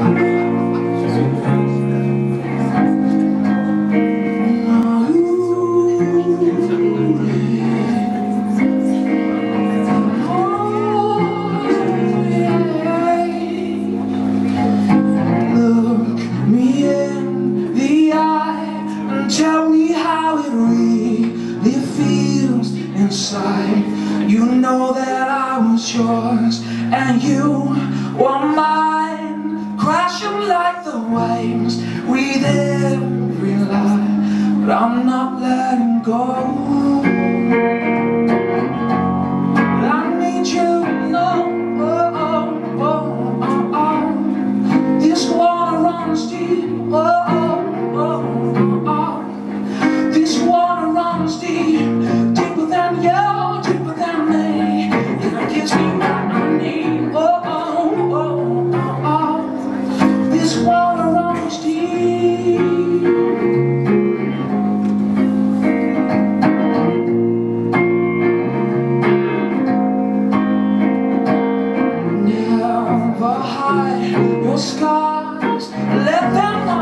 You know how it feels inside. You know that I was yours and you were mine Crashing like the waves. With every lie But I'm not letting go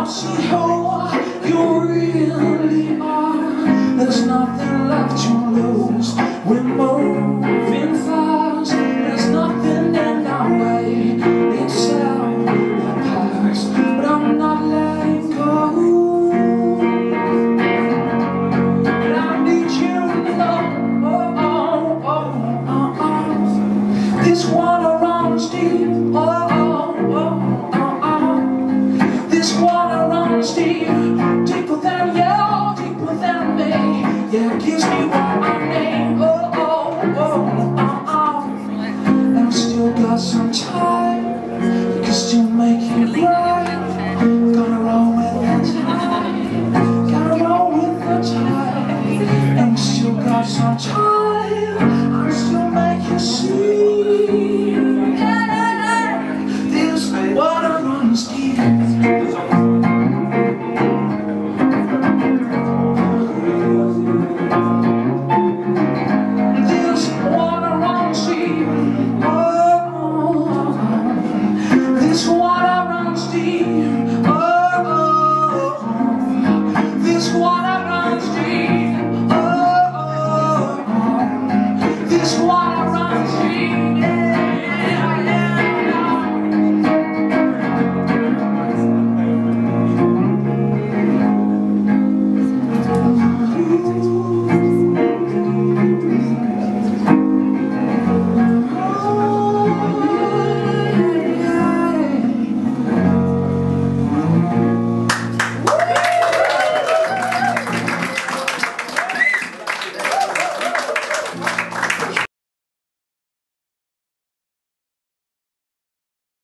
see who you really are. There's nothing left to lose. We're moving fast. There's nothing in our way. Except the past. But I'm not letting go. And I need you to know. Oh, oh, oh, oh. oh. This water Yeah, gives me what I need. Oh, oh, oh, oh, oh. And I still got some time. You can still make it right. Gonna roll with the tide. Gotta roll with the tide. And we still got some time. I'm still make you see.